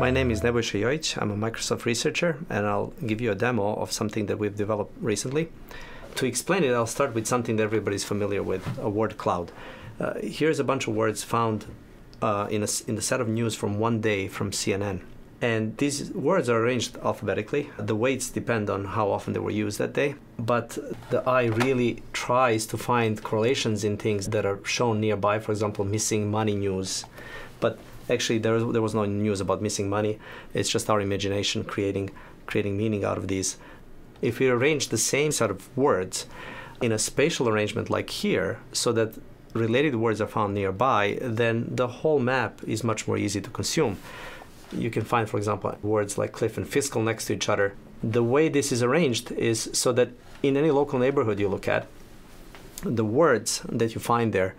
My name is Nebojša Jojic. I'm a Microsoft researcher, and I'll give you a demo of something that we've developed recently. To explain it, I'll start with something that everybody's familiar with a word cloud. Uh, here's a bunch of words found uh, in, a, in the set of news from one day from CNN. And these words are arranged alphabetically. The weights depend on how often they were used that day. But the eye really tries to find correlations in things that are shown nearby, for example, missing money news. But actually there was, there was no news about missing money. It's just our imagination creating creating meaning out of these. If we arrange the same set of words in a spatial arrangement like here, so that related words are found nearby, then the whole map is much more easy to consume. You can find, for example, words like cliff and fiscal next to each other. The way this is arranged is so that in any local neighborhood you look at, the words that you find there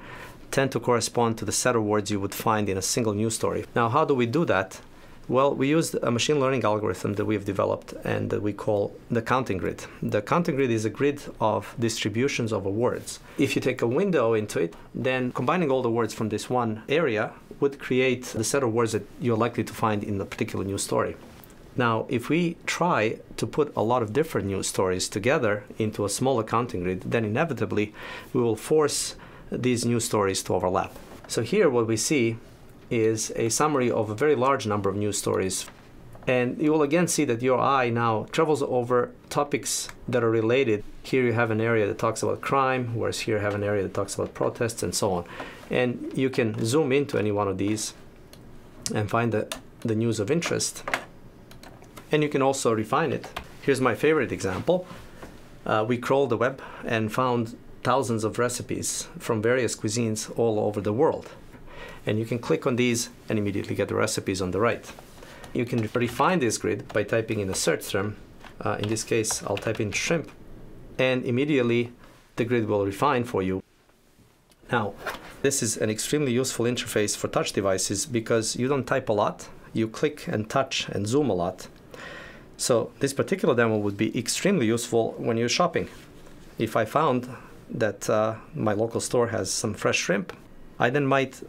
tend to correspond to the set of words you would find in a single news story. Now, how do we do that? Well, we used a machine learning algorithm that we've developed and that we call the counting grid. The counting grid is a grid of distributions of words. If you take a window into it, then combining all the words from this one area would create the set of words that you're likely to find in a particular news story. Now, if we try to put a lot of different news stories together into a smaller counting grid, then inevitably we will force these news stories to overlap. So here what we see is a summary of a very large number of news stories. And you will again see that your eye now travels over topics that are related. Here you have an area that talks about crime, whereas here you have an area that talks about protests and so on. And you can zoom into any one of these and find the, the news of interest. And you can also refine it. Here's my favorite example. Uh, we crawled the web and found thousands of recipes from various cuisines all over the world. And you can click on these and immediately get the recipes on the right. You can refine this grid by typing in a search term. Uh, in this case, I'll type in shrimp, and immediately the grid will refine for you. Now, this is an extremely useful interface for touch devices because you don't type a lot, you click and touch and zoom a lot. So this particular demo would be extremely useful when you're shopping. If I found that uh, my local store has some fresh shrimp, I then might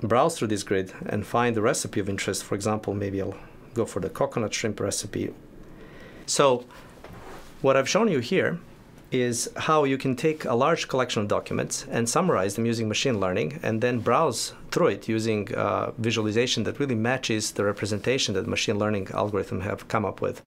browse through this grid and find the recipe of interest. For example, maybe I'll go for the coconut shrimp recipe. So what I've shown you here is how you can take a large collection of documents and summarize them using machine learning and then browse through it using uh, visualization that really matches the representation that machine learning algorithm have come up with.